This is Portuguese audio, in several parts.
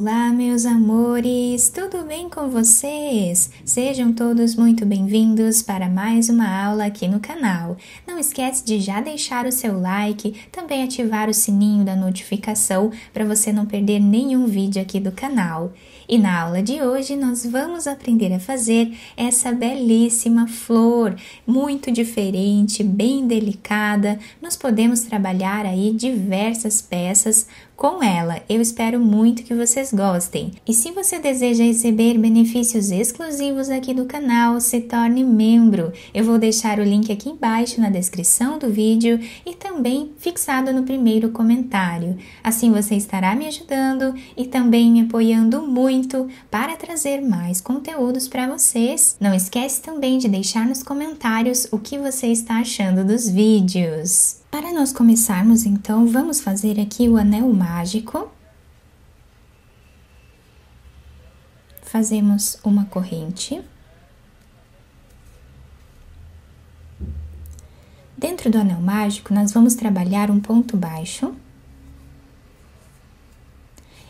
Olá, meus amores, tudo bem com vocês? Sejam todos muito bem-vindos para mais uma aula aqui no canal. Não esquece de já deixar o seu like, também ativar o sininho da notificação para você não perder nenhum vídeo aqui do canal. E na aula de hoje nós vamos aprender a fazer essa belíssima flor, muito diferente, bem delicada. Nós podemos trabalhar aí diversas peças com ela. Eu espero muito que vocês gostem. E se você deseja receber benefícios exclusivos aqui do canal, se torne membro. Eu vou deixar o link aqui embaixo na descrição do vídeo e também fixado no primeiro comentário. Assim você estará me ajudando e também me apoiando muito para trazer mais conteúdos para vocês. Não esquece também de deixar nos comentários o que você está achando dos vídeos. Para nós começarmos, então, vamos fazer aqui o anel mágico. Fazemos uma corrente. Dentro do anel mágico, nós vamos trabalhar um ponto baixo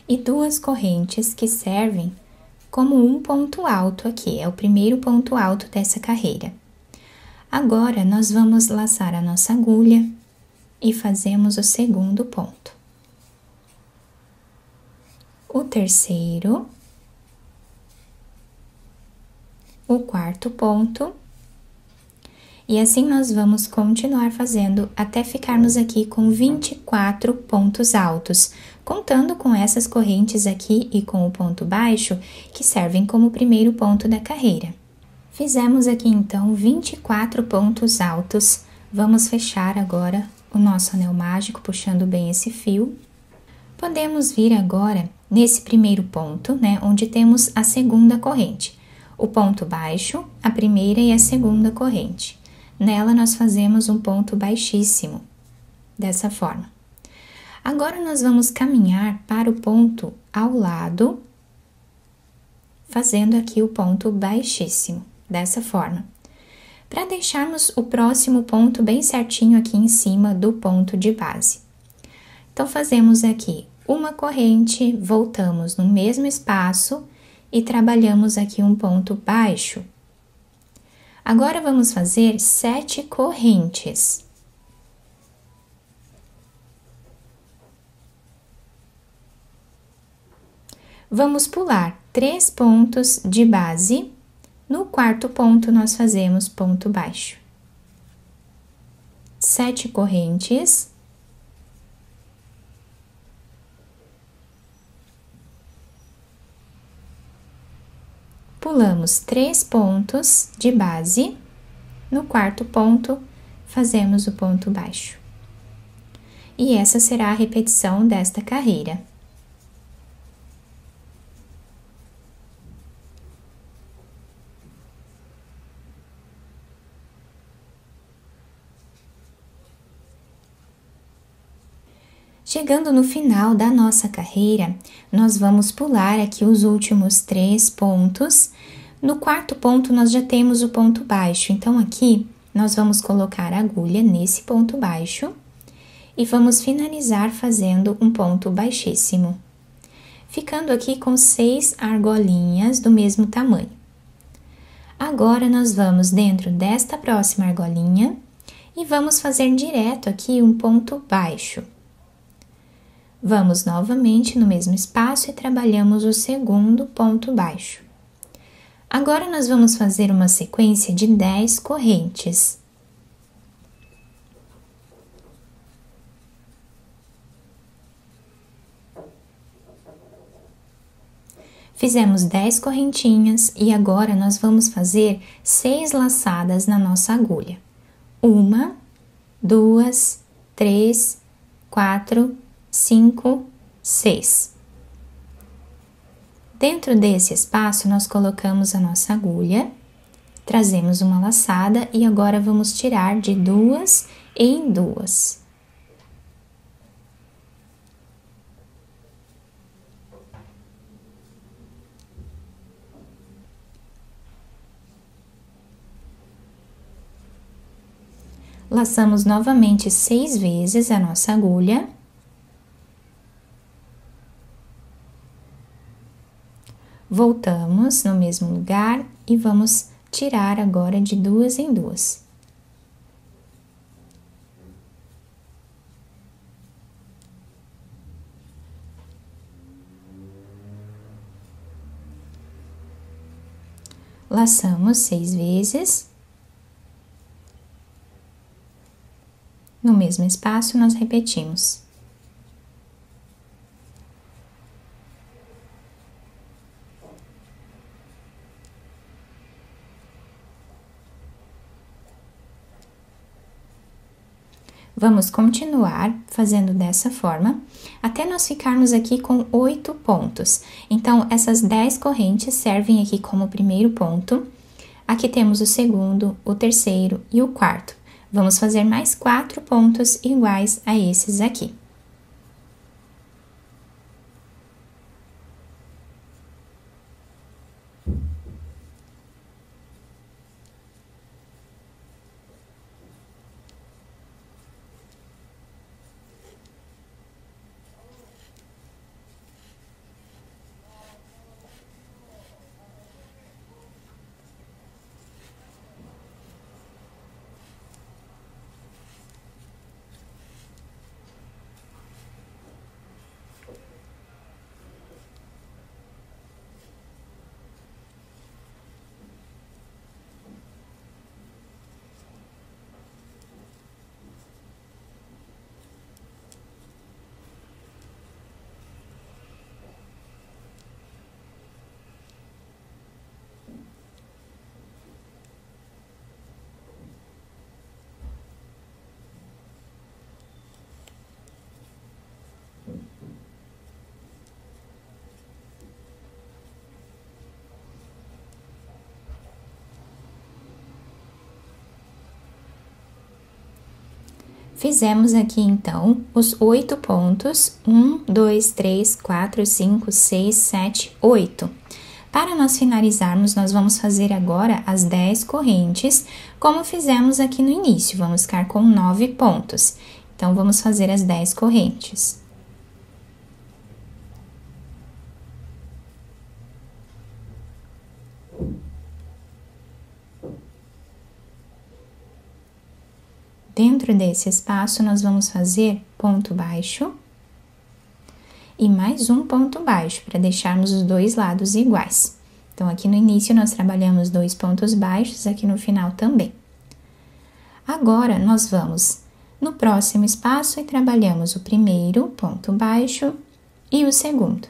e duas correntes que servem como um ponto alto aqui, é o primeiro ponto alto dessa carreira. Agora, nós vamos laçar a nossa agulha e fazemos o segundo ponto. O terceiro, o quarto ponto, e assim nós vamos continuar fazendo até ficarmos aqui com 24 pontos altos, contando com essas correntes aqui e com o ponto baixo, que servem como primeiro ponto da carreira. Fizemos aqui então 24 pontos altos, vamos fechar agora o nosso anel mágico, puxando bem esse fio. Podemos vir agora nesse primeiro ponto, né, onde temos a segunda corrente. O ponto baixo, a primeira e a segunda corrente. Nela nós fazemos um ponto baixíssimo, dessa forma. Agora nós vamos caminhar para o ponto ao lado, fazendo aqui o ponto baixíssimo, dessa forma para deixarmos o próximo ponto bem certinho aqui em cima do ponto de base. Então, fazemos aqui uma corrente, voltamos no mesmo espaço e trabalhamos aqui um ponto baixo. Agora, vamos fazer sete correntes. Vamos pular três pontos de base no quarto ponto, nós fazemos ponto baixo. Sete correntes. Pulamos três pontos de base. No quarto ponto, fazemos o ponto baixo. E essa será a repetição desta carreira. Chegando no final da nossa carreira, nós vamos pular aqui os últimos três pontos. No quarto ponto, nós já temos o ponto baixo, então aqui nós vamos colocar a agulha nesse ponto baixo e vamos finalizar fazendo um ponto baixíssimo, ficando aqui com seis argolinhas do mesmo tamanho. Agora, nós vamos dentro desta próxima argolinha e vamos fazer direto aqui um ponto baixo. Vamos novamente no mesmo espaço e trabalhamos o segundo ponto baixo. Agora, nós vamos fazer uma sequência de 10 correntes. Fizemos 10 correntinhas e agora nós vamos fazer seis laçadas na nossa agulha. Uma, duas, três, quatro, 5, 6. Dentro desse espaço, nós colocamos a nossa agulha, trazemos uma laçada e agora vamos tirar de duas em duas. Laçamos novamente seis vezes a nossa agulha Voltamos no mesmo lugar e vamos tirar agora de duas em duas. Laçamos seis vezes. No mesmo espaço, nós repetimos. Vamos continuar fazendo dessa forma até nós ficarmos aqui com oito pontos. Então, essas dez correntes servem aqui como primeiro ponto. Aqui temos o segundo, o terceiro e o quarto. Vamos fazer mais quatro pontos iguais a esses aqui. Fizemos aqui então os oito pontos: um, dois, três, quatro, cinco, seis, sete, oito. Para nós finalizarmos, nós vamos fazer agora as dez correntes, como fizemos aqui no início, vamos ficar com nove pontos. Então, vamos fazer as dez correntes. Dentro desse espaço, nós vamos fazer ponto baixo e mais um ponto baixo para deixarmos os dois lados iguais. Então, aqui no início nós trabalhamos dois pontos baixos, aqui no final também. Agora, nós vamos no próximo espaço e trabalhamos o primeiro ponto baixo e o segundo.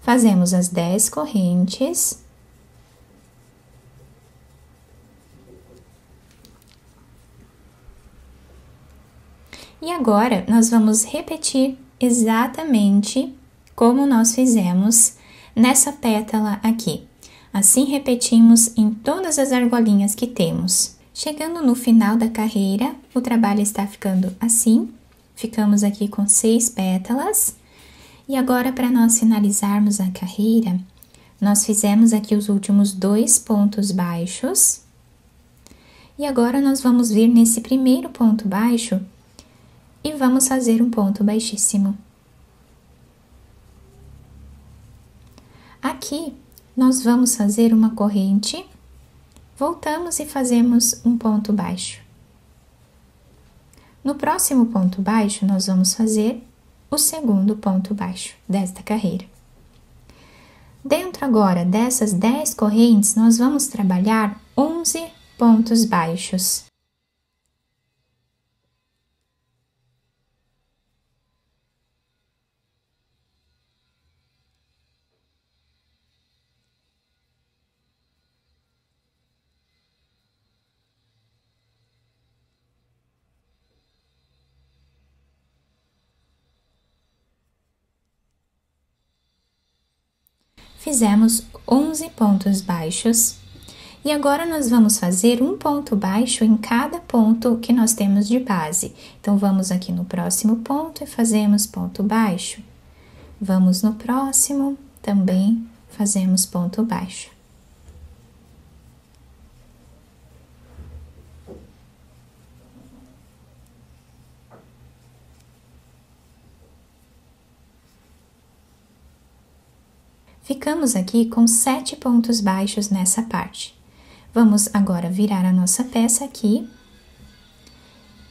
Fazemos as 10 correntes E agora nós vamos repetir exatamente como nós fizemos nessa pétala aqui. Assim repetimos em todas as argolinhas que temos. Chegando no final da carreira, o trabalho está ficando assim. Ficamos aqui com seis pétalas. E agora, para nós finalizarmos a carreira, nós fizemos aqui os últimos dois pontos baixos. E agora, nós vamos vir nesse primeiro ponto baixo e vamos fazer um ponto baixíssimo. Aqui, nós vamos fazer uma corrente, voltamos e fazemos um ponto baixo. No próximo ponto baixo, nós vamos fazer o segundo ponto baixo desta carreira. Dentro agora dessas 10 correntes, nós vamos trabalhar 11 pontos baixos. Fizemos 11 pontos baixos e agora nós vamos fazer um ponto baixo em cada ponto que nós temos de base. Então, vamos aqui no próximo ponto e fazemos ponto baixo. Vamos no próximo, também fazemos ponto baixo. Ficamos aqui com sete pontos baixos nessa parte. Vamos agora virar a nossa peça aqui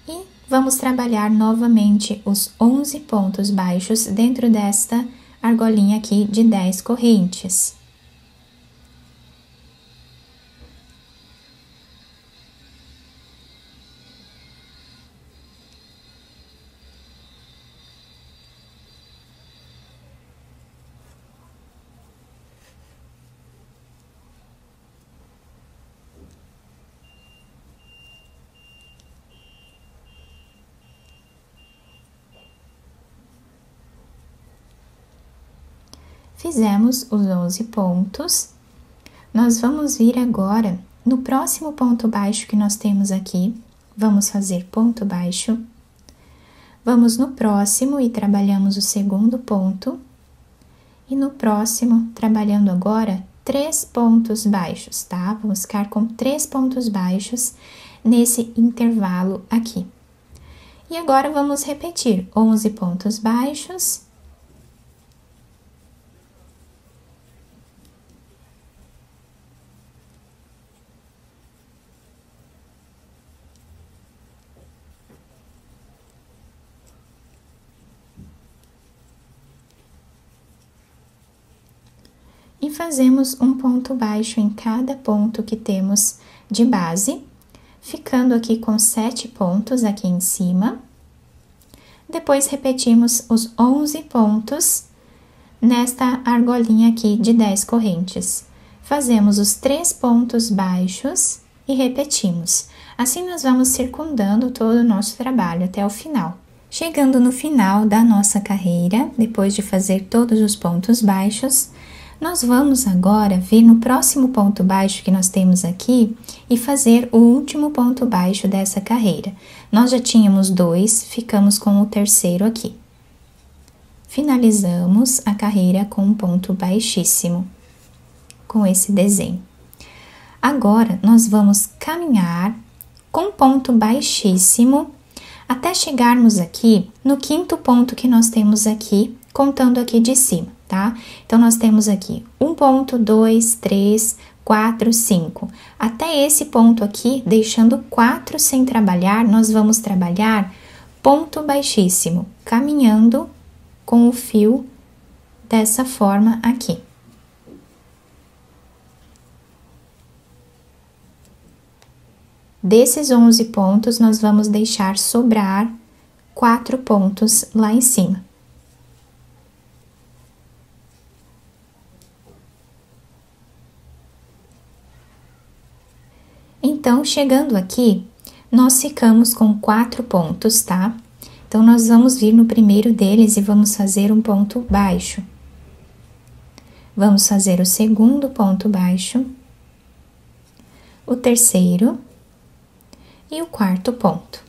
e vamos trabalhar novamente os 11 pontos baixos dentro desta argolinha aqui de 10 correntes. Fizemos os 11 pontos. Nós vamos vir agora no próximo ponto baixo que nós temos aqui. Vamos fazer ponto baixo. Vamos no próximo e trabalhamos o segundo ponto. E no próximo, trabalhando agora três pontos baixos, tá? Vamos ficar com três pontos baixos nesse intervalo aqui. E agora vamos repetir 11 pontos baixos fazemos um ponto baixo em cada ponto que temos de base, ficando aqui com sete pontos aqui em cima. Depois repetimos os 11 pontos nesta argolinha aqui de 10 correntes. Fazemos os três pontos baixos e repetimos. Assim, nós vamos circundando todo o nosso trabalho até o final. Chegando no final da nossa carreira, depois de fazer todos os pontos baixos, nós vamos agora vir no próximo ponto baixo que nós temos aqui e fazer o último ponto baixo dessa carreira. Nós já tínhamos dois, ficamos com o terceiro aqui. Finalizamos a carreira com um ponto baixíssimo, com esse desenho. Agora, nós vamos caminhar com ponto baixíssimo até chegarmos aqui no quinto ponto que nós temos aqui, contando aqui de cima tá? Então, nós temos aqui um ponto, dois, três, quatro, cinco. Até esse ponto aqui, deixando quatro sem trabalhar, nós vamos trabalhar ponto baixíssimo, caminhando com o fio dessa forma aqui. Desses 11 pontos, nós vamos deixar sobrar quatro pontos lá em cima. Então, chegando aqui, nós ficamos com quatro pontos, tá? Então, nós vamos vir no primeiro deles e vamos fazer um ponto baixo. Vamos fazer o segundo ponto baixo, o terceiro e o quarto ponto.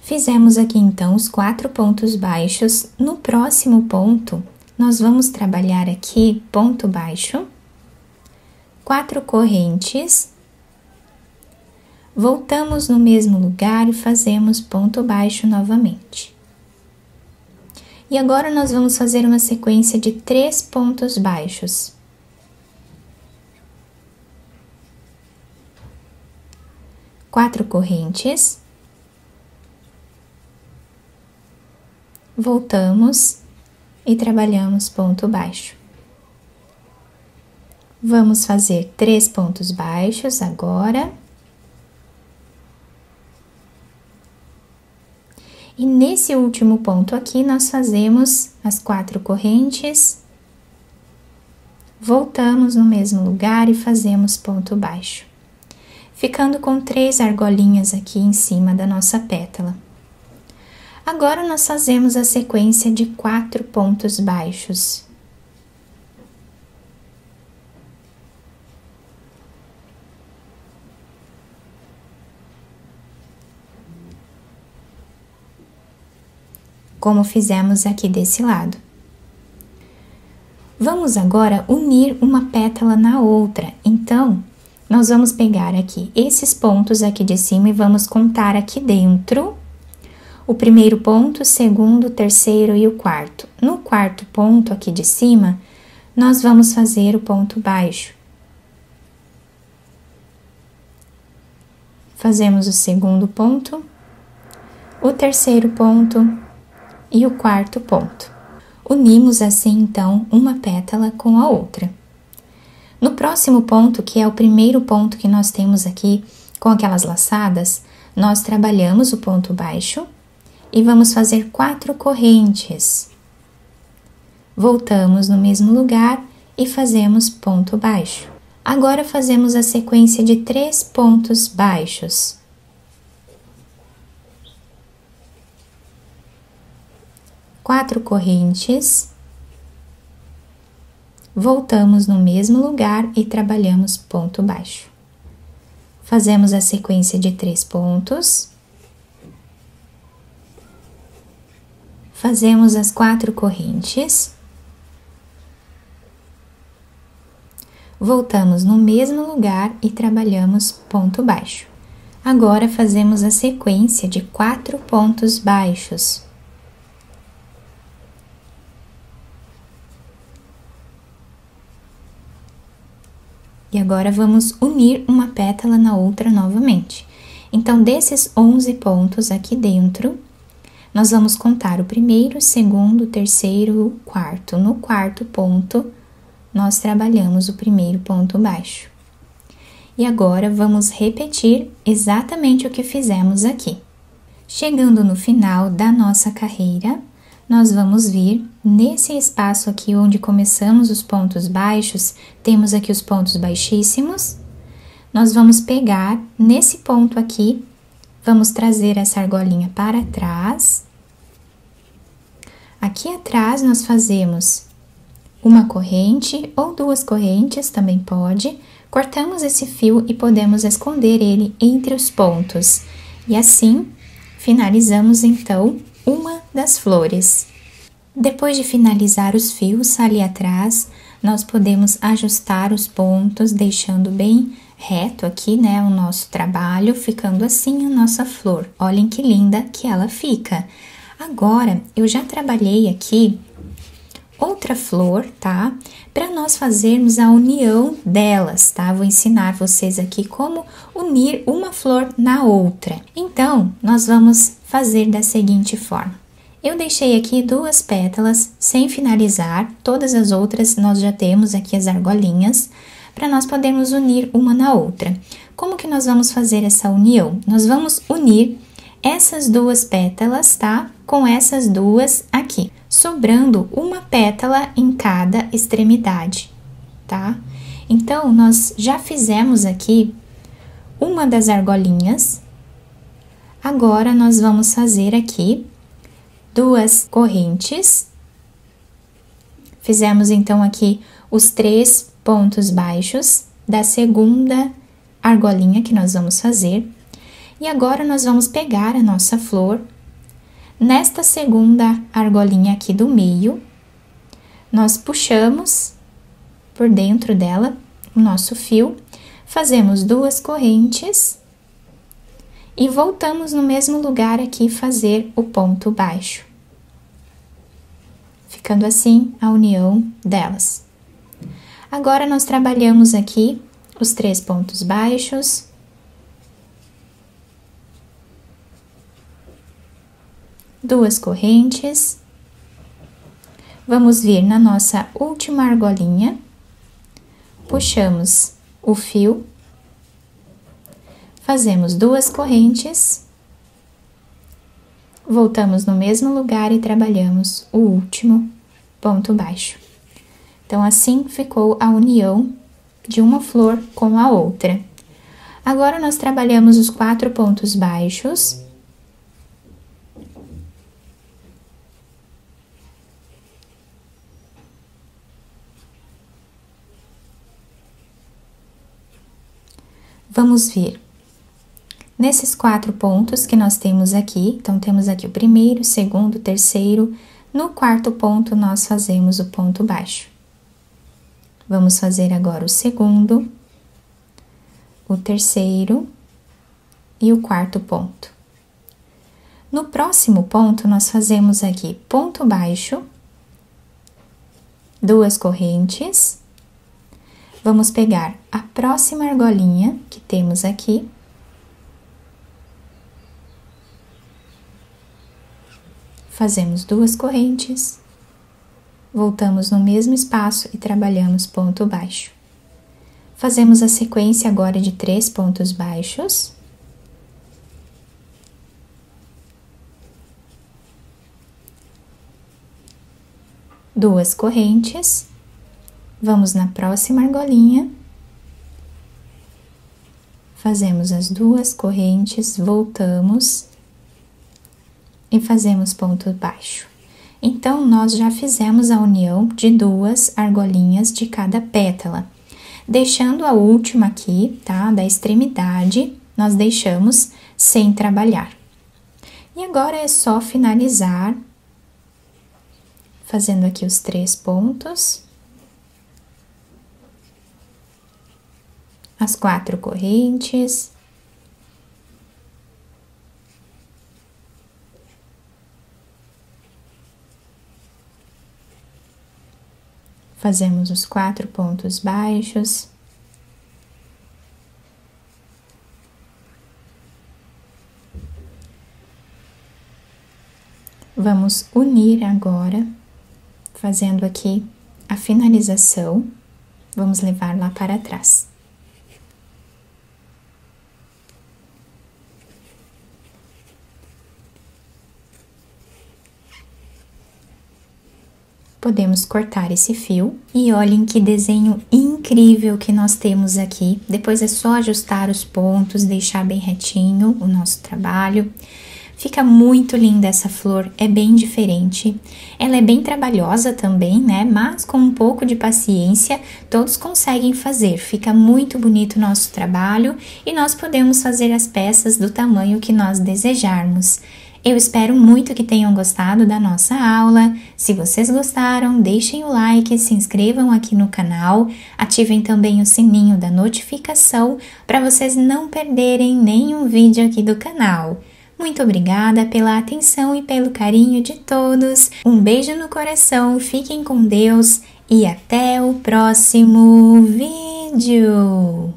Fizemos aqui então os quatro pontos baixos. No próximo ponto, nós vamos trabalhar aqui ponto baixo, quatro correntes Voltamos no mesmo lugar e fazemos ponto baixo novamente. E agora nós vamos fazer uma sequência de três pontos baixos. Quatro correntes. Voltamos e trabalhamos ponto baixo. Vamos fazer três pontos baixos agora. E nesse último ponto aqui, nós fazemos as quatro correntes, voltamos no mesmo lugar e fazemos ponto baixo, ficando com três argolinhas aqui em cima da nossa pétala. Agora, nós fazemos a sequência de quatro pontos baixos. Como fizemos aqui desse lado. Vamos agora unir uma pétala na outra, então nós vamos pegar aqui esses pontos aqui de cima e vamos contar aqui dentro o primeiro ponto, o segundo, o terceiro e o quarto. No quarto ponto aqui de cima, nós vamos fazer o ponto baixo. Fazemos o segundo ponto, o terceiro ponto e o quarto ponto. Unimos assim então uma pétala com a outra. No próximo ponto, que é o primeiro ponto que nós temos aqui com aquelas laçadas, nós trabalhamos o ponto baixo e vamos fazer quatro correntes. Voltamos no mesmo lugar e fazemos ponto baixo. Agora fazemos a sequência de três pontos baixos. Quatro correntes. Voltamos no mesmo lugar e trabalhamos ponto baixo. Fazemos a sequência de três pontos. Fazemos as quatro correntes. Voltamos no mesmo lugar e trabalhamos ponto baixo. Agora fazemos a sequência de quatro pontos baixos. E agora vamos unir uma pétala na outra novamente. Então, desses 11 pontos aqui dentro, nós vamos contar o primeiro, segundo, terceiro, quarto. No quarto ponto, nós trabalhamos o primeiro ponto baixo. E agora vamos repetir exatamente o que fizemos aqui. Chegando no final da nossa carreira, nós vamos vir nesse espaço aqui onde começamos os pontos baixos, temos aqui os pontos baixíssimos. Nós vamos pegar nesse ponto aqui, vamos trazer essa argolinha para trás. Aqui atrás nós fazemos uma corrente ou duas correntes, também pode. Cortamos esse fio e podemos esconder ele entre os pontos. E assim, finalizamos então uma das flores. Depois de finalizar os fios ali atrás, nós podemos ajustar os pontos, deixando bem reto aqui, né, o nosso trabalho, ficando assim a nossa flor. Olhem que linda que ela fica. Agora, eu já trabalhei aqui outra flor, tá? Para nós fazermos a união delas, tá? Vou ensinar vocês aqui como unir uma flor na outra. Então, nós vamos fazer da seguinte forma. Eu deixei aqui duas pétalas sem finalizar, todas as outras nós já temos aqui as argolinhas, para nós podermos unir uma na outra. Como que nós vamos fazer essa união? Nós vamos unir essas duas pétalas, tá? Com essas duas aqui, sobrando uma pétala em cada extremidade, tá? Então, nós já fizemos aqui uma das argolinhas. Agora, nós vamos fazer aqui duas correntes. Fizemos então aqui os três pontos baixos da segunda argolinha que nós vamos fazer. E agora nós vamos pegar a nossa flor nesta segunda argolinha aqui do meio. Nós puxamos por dentro dela o nosso fio, fazemos duas correntes e voltamos no mesmo lugar aqui fazer o ponto baixo, ficando assim a união delas. Agora nós trabalhamos aqui os três pontos baixos, duas correntes, vamos vir na nossa última argolinha, puxamos o fio Fazemos duas correntes, voltamos no mesmo lugar e trabalhamos o último ponto baixo. Então, assim ficou a união de uma flor com a outra. Agora, nós trabalhamos os quatro pontos baixos. Vamos vir Nesses quatro pontos que nós temos aqui, então temos aqui o primeiro, segundo, terceiro, no quarto ponto nós fazemos o ponto baixo. Vamos fazer agora o segundo, o terceiro e o quarto ponto. No próximo ponto, nós fazemos aqui ponto baixo, duas correntes. Vamos pegar a próxima argolinha que temos aqui. Fazemos duas correntes, voltamos no mesmo espaço e trabalhamos ponto baixo. Fazemos a sequência agora de três pontos baixos. Duas correntes. Vamos na próxima argolinha. Fazemos as duas correntes, voltamos e fazemos ponto baixo. Então, nós já fizemos a união de duas argolinhas de cada pétala. Deixando a última aqui, tá? Da extremidade, nós deixamos sem trabalhar. E agora é só finalizar, fazendo aqui os três pontos. As quatro correntes. Fazemos os quatro pontos baixos. Vamos unir agora, fazendo aqui a finalização. Vamos levar lá para trás. Podemos cortar esse fio. E olhem que desenho incrível que nós temos aqui. Depois é só ajustar os pontos, deixar bem retinho o nosso trabalho. Fica muito linda essa flor, é bem diferente. Ela é bem trabalhosa também, né? Mas com um pouco de paciência, todos conseguem fazer. Fica muito bonito o nosso trabalho e nós podemos fazer as peças do tamanho que nós desejarmos. Eu espero muito que tenham gostado da nossa aula. Se vocês gostaram, deixem o like, se inscrevam aqui no canal, ativem também o sininho da notificação para vocês não perderem nenhum vídeo aqui do canal. Muito obrigada pela atenção e pelo carinho de todos. Um beijo no coração, fiquem com Deus e até o próximo vídeo!